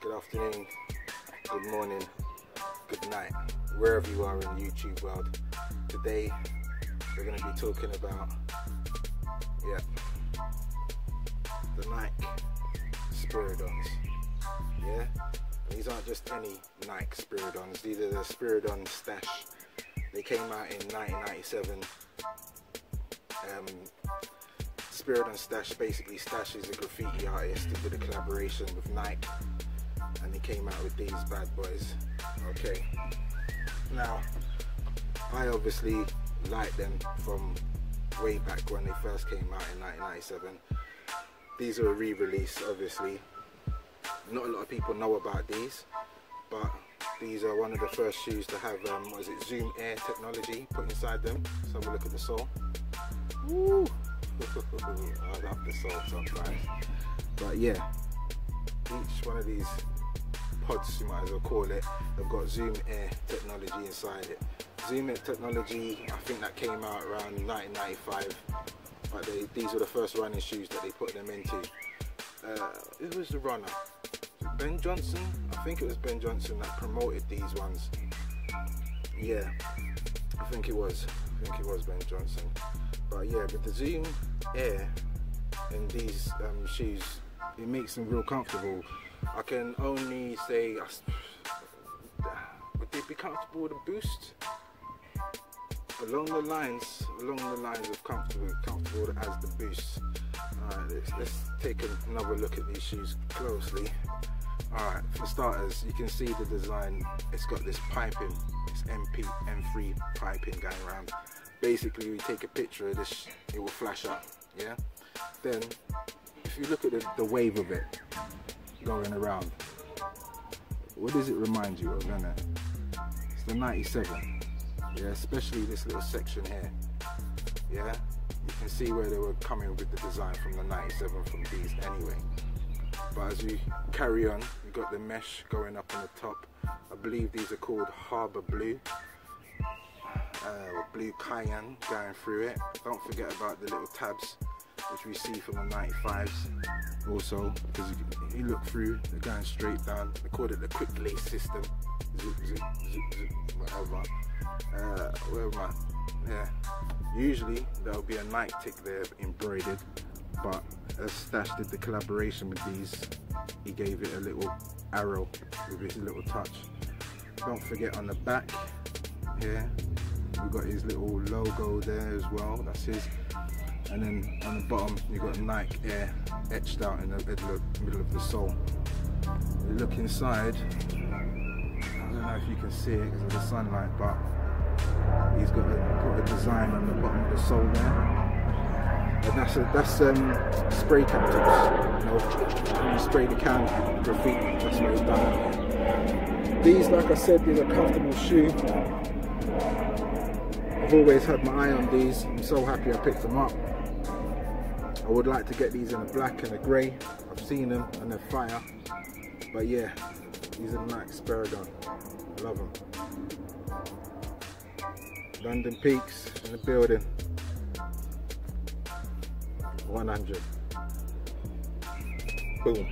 good afternoon, good morning, good night, wherever you are in the YouTube world. Today we're going to be talking about, yeah, the Nike Spiridons. Yeah, these aren't just any Nike Spiridons, these are the Spiridon Stash. They came out in 1997. Um, Spiridon Stash basically Stash is a graffiti artist who did a collaboration with Nike and he came out with these bad boys. Okay. Now, I obviously like them from way back when they first came out in 1997. These are a re-release, obviously. Not a lot of people know about these, but these are one of the first shoes to have, um, what is it, Zoom Air technology put inside them. So have a look at the sole. Woo! I love the sole sometimes. But yeah, each one of these pods, you might as well call it, they've got Zoom Air technology inside it. Zoom Air technology, I think that came out around 1995, but they, these were the first running shoes that they put them into. Uh, who was the runner? Ben Johnson? I think it was Ben Johnson that promoted these ones. Yeah, I think it was. I think it was Ben Johnson. But yeah, with the Zoom Air in these um, shoes, it makes them real comfortable. I can only say, would they be comfortable with a boost? Along the lines, along the lines of comfortable, comfortable as the boost. Alright, let's, let's take another look at these shoes closely. Alright, for starters, you can see the design, it's got this piping, this MP, M3 piping going around. Basically, we take a picture of this, it will flash up, yeah? Then, if you look at the, the wave of it, going around. What does it remind you of, isn't it? It's the 97. Yeah, especially this little section here. Yeah, you can see where they were coming with the design from the 97 from these anyway. But as you carry on, you've got the mesh going up on the top. I believe these are called Harbor Blue. Uh, blue cayenne going through it. Don't forget about the little tabs which we see from the 95s also because you, look through they're going straight down. They call it the quick lace system. Zip, zip, zip, zip, whatever. Uh, where am I? Yeah. Usually there'll be a Nike tick there embroidered but as Stash did the collaboration with these he gave it a little arrow with his little touch. Don't forget on the back here we've got his little logo there as well. That's his and then on the bottom you've got Nike Air etched out in the middle of, the sole. You look inside, I don't know if you can see it because of the sunlight, but he's got a, got a design on the bottom of the sole there. And that's a, that's um, spray captives. You know, you spray the can graffiti, that's what he's done. These, like I said, these are comfortable shoe. I've always had my eye on these. I'm so happy I picked them up. I would like to get these in a black and a grey. I've seen them and they're fire. But yeah, these are Nike Spiridon. Love them. London Peaks in the building. 100. Boom.